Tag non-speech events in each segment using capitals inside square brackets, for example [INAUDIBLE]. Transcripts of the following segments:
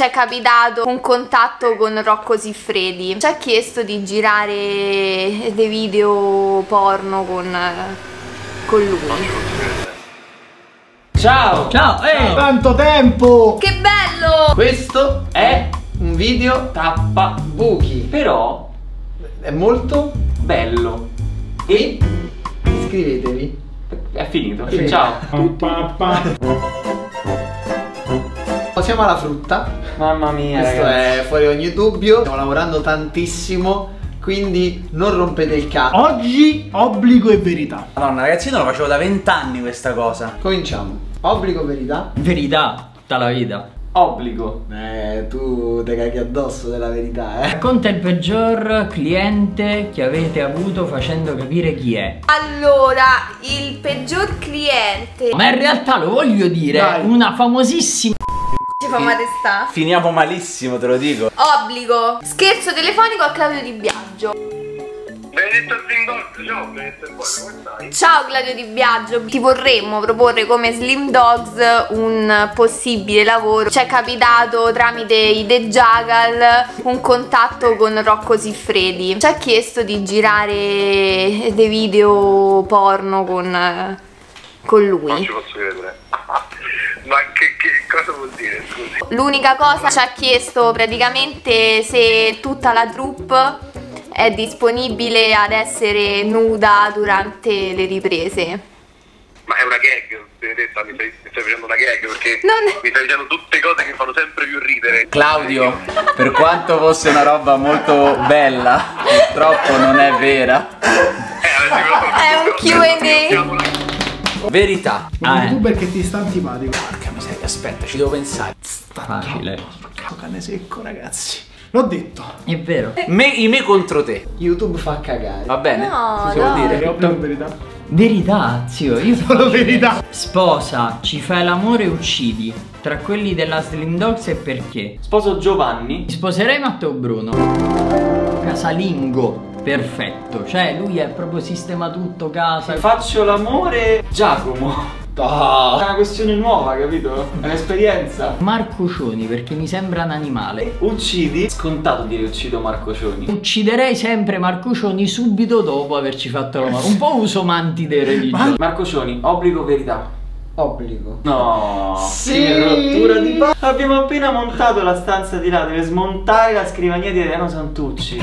ci è capitato un contatto con Rocco Siffredi. Ci ha chiesto di girare dei video porno con, con lui. Ciao! Ciao, ehi! Tanto tempo! Che bello! Questo è un video tappa buchi, però È molto? bello. E Iscrivetevi. è finito. Sì. Ciao. Siamo alla frutta. Mamma mia, Questo ragazzi. è fuori ogni dubbio. Stiamo lavorando tantissimo. Quindi non rompete il cazzo. Oggi obbligo e verità. Madonna, ragazzi, io non lo facevo da vent'anni questa cosa. Cominciamo. Obbligo verità. Verità, tutta la vita. Obbligo. Eh, tu te caghi addosso della verità, eh. Racconta il peggior cliente che avete avuto facendo capire chi è. Allora, il peggior cliente Ma in realtà lo voglio dire, Dai. una famosissima. Fa testa. Finiamo malissimo, te lo dico. Obbligo. Scherzo telefonico a Claudio Di Biagio. Benedetto Zingotto, ciao Benedetto come stai? Ciao Claudio Di Biagio, ti vorremmo proporre come Slim Dogs un possibile lavoro. Ci è capitato tramite i The Jagal un contatto con Rocco Siffredi. Ci ha chiesto di girare dei video porno con, con Non lui. ci posso credere. [LAUGHS] Ma che, che vuol dire, scusi? L'unica cosa ci ha chiesto praticamente se tutta la troupe è disponibile ad essere nuda durante le riprese. Ma è una gag, Benedetta, mi stai, mi stai facendo una gag perché Non- mi stai dicendo tutte cose che fanno sempre più ridere. Claudio, per quanto fosse una roba molto bella, purtroppo non è vera. Eh, È un Q&A. Verità. Un Ah, eh. youtuber che ti sta antipatico. Aspetta, ci devo pensare. Facile. Porca cane secco, ragazzi. L'ho detto. È vero. Me, i me contro te. YouTube fa cagare. Va bene? No, si può no. dire? E verità. Verità, zio, io [LAUGHS] Solo verità. Sposa, ci fai l'amore e uccidi. Tra quelli della Slim Dogs e perché? Sposo Giovanni. Mi sposerei Matteo Bruno. Casalingo. Perfetto. Cioè, lui è proprio sistema tutto, casa. Faccio l'amore Giacomo. È una questione nuova, capito? È un'esperienza. Marco Cioni, perché mi sembra un animale. Uccidi. Scontato dire uccido Marco Cioni. Ucciderei sempre Marco Cioni subito dopo averci fatto l'amore. Un po' uso mantide religione. Marco Cioni, obbligo verità. Obbligo. No, Sì. rottura di pa- Abbiamo appena montato la stanza di là, deve smontare la scrivania di Adriano Santucci.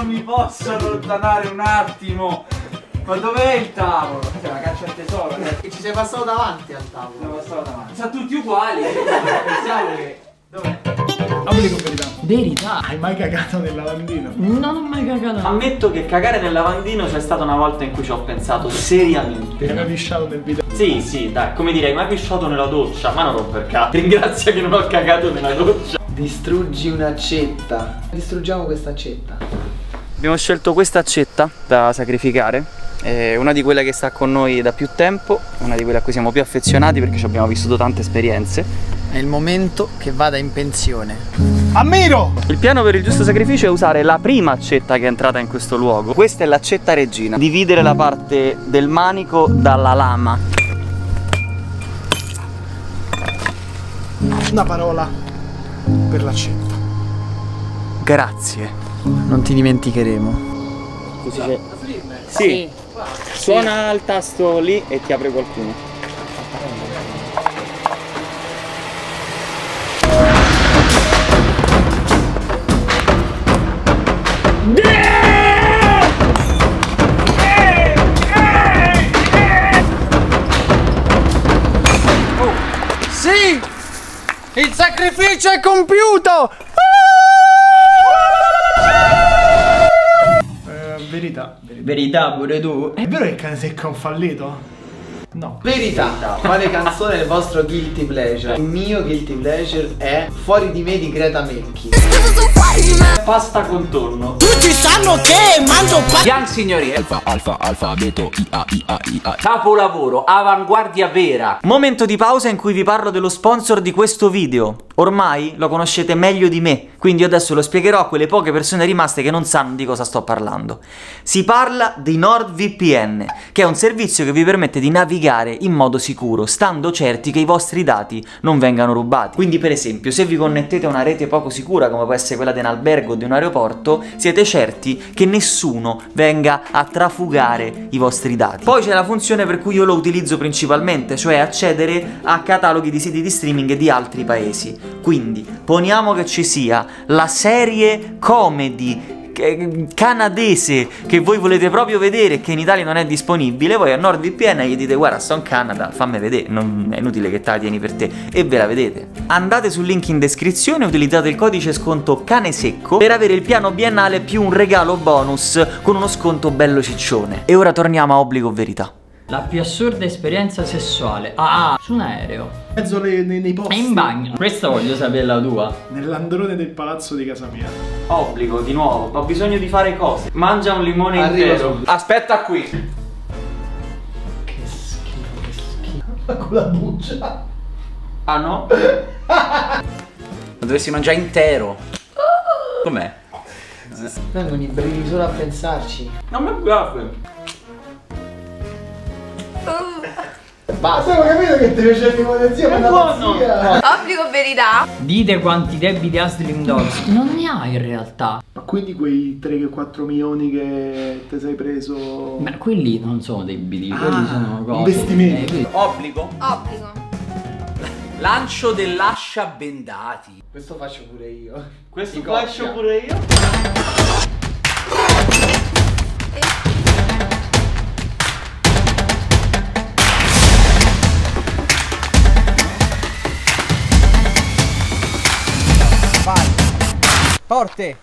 Non mi posso allontanare un attimo. Ma dov'è il tavolo? C'è la caccia al tesoro. E ci sei passato davanti al tavolo. Sono passato davanti. Sono tutti uguali. Pensavo che. Dov'è? Obbligo e verità. Verità. Hai mai cagato nel lavandino? Non ho mai cagato. Ammetto che cagare nel lavandino c'è stata una volta in cui ci ho pensato seriamente. Ti hanno lisciato nel video. Sì, sì, dai, come direi, mai pisciato nella doccia, ma non romper cazzo. Ringrazia che non ho cagato nella doccia. Distruggi un'accetta. Distruggiamo questa accetta. Abbiamo scelto questa accetta da sacrificare. È una di quelle che sta con noi da più tempo, una di quelle a cui siamo più affezionati perché ci abbiamo vissuto tante esperienze. È il momento che vada in pensione. Ammiro! Il piano per il giusto sacrificio è usare la prima accetta che è entrata in questo luogo. Questa è l'accetta regina. Dividere la parte del manico dalla lama. Una parola per l'accetta. Grazie. Non ti dimenticheremo. Così c'è. Sì. Suona il tasto lì e ti apre qualcuno. Sì! Il sacrificio è compiuto! Verità. verità. Verità pure tu. È vero che il cane secco è un fallito? No. Verità, quale canzone è il vostro guilty pleasure? Il mio guilty pleasure è Fuori di me di Greta Melchi. Pasta contorno. Tutti sanno che mangio pa- Young signori Alfa, alfa, alfabeto, IA, IA, IA Capolavoro, avanguardia vera Momento di pausa in cui vi parlo dello sponsor di questo video. Ormai lo conoscete meglio di me, quindi io adesso lo spiegherò a quelle poche persone rimaste che non sanno di cosa sto parlando. Si parla di NordVPN, che è un servizio che vi permette di navigare in modo sicuro, stando certi che i vostri dati non vengano rubati. Quindi, per esempio, se vi connettete a una rete poco sicura, come può essere quella di un albergo o di un aeroporto, siete certi che nessuno venga a trafugare i vostri dati. Poi c'è la funzione per cui io lo utilizzo principalmente, cioè accedere a cataloghi di siti di streaming di altri paesi. Quindi, poniamo che ci sia la serie comedy che- canadese che voi volete proprio vedere che in Italia non è disponibile, voi a NordVPN gli dite guarda sto in Canada, fammi vedere, non è inutile che te la tieni per te e ve la vedete. Andate sul link in descrizione, utilizzate il codice sconto cane secco per avere il piano biennale più un regalo bonus con uno sconto bello ciccione. E ora torniamo a obbligo verità. La più assurda esperienza sessuale. Ah, su un aereo. Mezzo nei, nei, nei E posti. in bagno. Questa voglio sapere la tua. Nell'androne del palazzo di casa mia. Obbligo, di nuovo, ho bisogno di fare cose. Mangia un limone Arrivo intero. subito. Aspetta qui Che schifo, che schifo. Con la buccia. Ah no? Lo dovessi mangiare intero Com'è? Vengono i brividi solo a pensarci. Non mi piace. Basta, ho capito che ti piace l'imonezia, ma È una buono. Obbligo o verità? Dite quanti debiti ha Slim Dogs. Non ne ha in realtà. Ma quindi quei 3-4 milioni che ti sei preso. Beh, quelli non sono debiti, Ah, quelli sono cose. investimenti. Obbligo Obbligo. Lancio dell'ascia bendati Questo faccio pure io. Questo faccio pure io. Porte!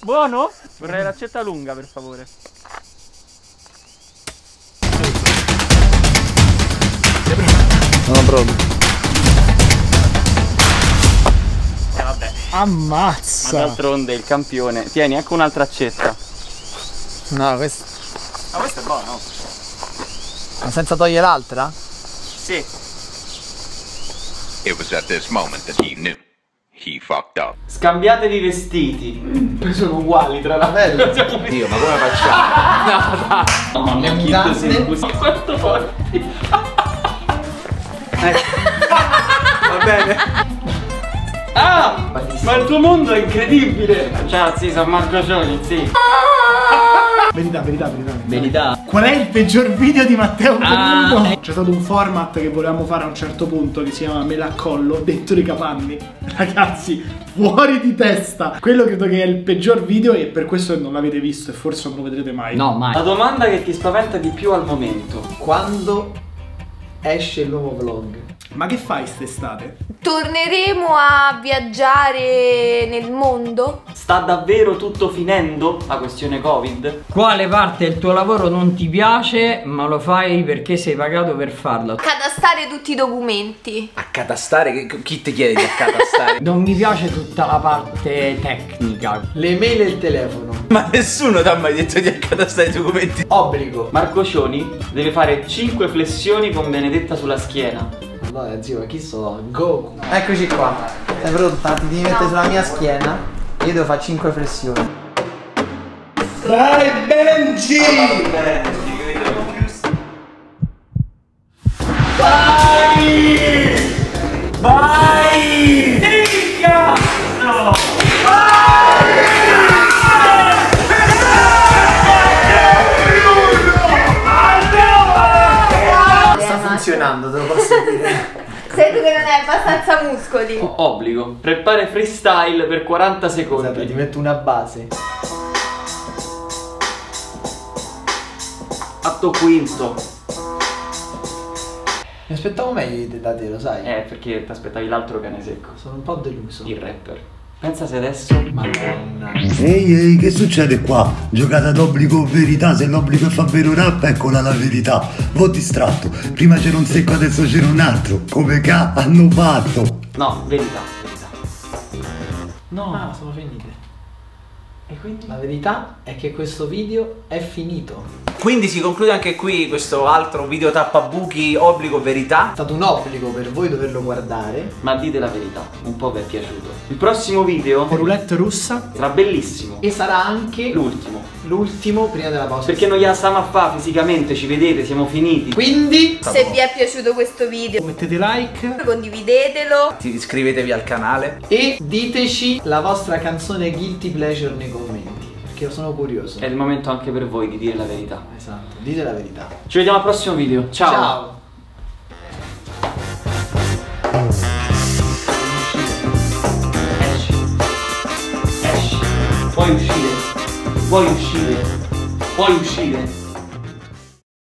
Buono? Vorrei l'accetta lunga, per favore. Sono pronto. Eh vabbè, ma Ammazza! d'altronde il campione. Tieni, ecco un'altra accetta. No, questo. Ma questo è buono. Ma senza togliere l'altra? Sì. It was at this moment that he knew. He fucked up. Scambiatevi i vestiti. Sono uguali tra la Bello. [LAUGHS] Dio ma come facciamo? Mamma mia, Le Kid mutande. sei così quanto forti. Va bene. Ah! Ma il tuo mondo è incredibile! Ciao, sì, sono Marco Cioni, sì. Verità, verità, verità. Verità. Qual è il peggior video di Matteo Ah, Bruno? eh. C'è stato un format che volevamo fare a un certo punto che si chiama Me la collo dentro i capanni. [LAUGHS] Ragazzi, fuori di testa. Quello credo che è il peggior video e per questo non l'avete visto e forse non lo vedrete mai. No, mai. La domanda che ti spaventa di più al momento. Quando esce il nuovo vlog? Ma che fai st'estate? Torneremo a viaggiare nel mondo? Sta davvero tutto finendo la questione Covid? Quale parte del tuo lavoro non ti piace, ma lo fai perché sei pagato per farlo? Catastare tutti i documenti. Accatastare? Che- Chi ti chiede di accatastare? [LAUGHS] Non mi piace tutta la parte tecnica. Le mail e il telefono. ma nessuno ti ha mai detto di accatastare i documenti Obbligo. Marco Cioni deve fare 5 flessioni con Benedetta sulla schiena. Allora, zio, ma chi so? Goku. Eccoci qua. Sei pronta? Ti devi mettere sulla mia schiena. Io devo fare 5 flessioni. Dai, Benji! Non hai abbastanza muscoli. Obbligo. Prepare freestyle per 40 Aspetta, ti secondi. metto una base. Atto quinto. Mi aspettavo meglio di- da te, lo sai. Eh, perché ti aspettavi l'altro cane secco. Sono un po' deluso. Il rapper. Pensa se adesso. Madonna. Ehi ehi, che succede qua? Giocata d'obbligo o verità? Se l'obbligo è far vero rap, eccola la verità. V'ho distratto. Prima c'era un secco, adesso c'era un altro. Come ca hanno fatto? No, verità, verità. No. Ah, sono finite. E quindi? La verità è che questo video è finito. Quindi si conclude anche qui questo altro video tappabuchi obbligo verità. È stato un obbligo per voi doverlo guardare. Ma dite la verità, un po' vi è piaciuto. Il prossimo video Roulette russa. sarà bellissimo. E sarà anche L'ultimo. l'ultimo prima della pausa. Perché noi la stiamo a fare fisicamente, ci vedete, siamo finiti. Quindi Se vi è piaciuto questo video mettete like condividetelo. Iscrivetevi al canale. e diteci la vostra canzone guilty pleasure nei commenti. Perché sono curioso. È il momento anche per voi di dire la verità. Esatto, dite la verità. Ci vediamo al prossimo video. Ciao. Ciao. Esci. Esci. Puoi uscire. Puoi uscire. Puoi uscire.